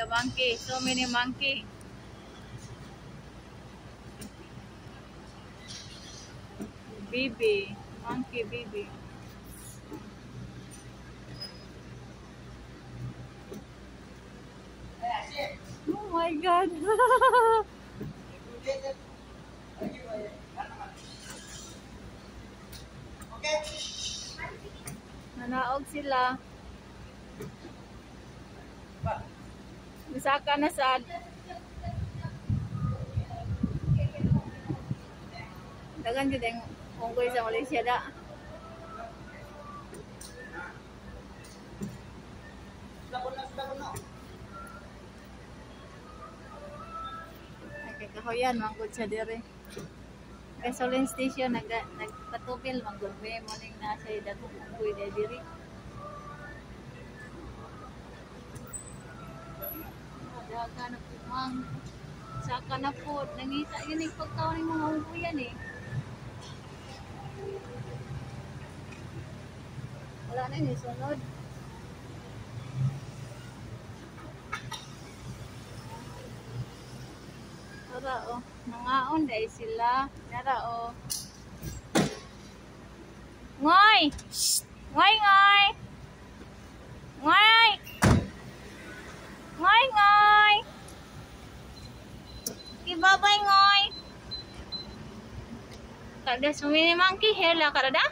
the monkey. So many monkey. Baby. Monkey baby. Oh my god. Nanaog sila. Bisaka na sad. Dagan jud ang unggoy sa Malaysia da. Kahoyan, manggod sa dire. Gasoline station, nag nagpatupil, manggod may morning na sa dagong unggoy diri. Daga na. Saka na po, nangita yun yung pagkaw ng mga unggoy yan eh. Wala na yung sunod. Tara oh, nangaon dahil sila. Tara oh. Ngoy! Shh! Ngoy, ngoy! Ngoy! Ibabay, ngoy! Kada sumini monkey, hela kada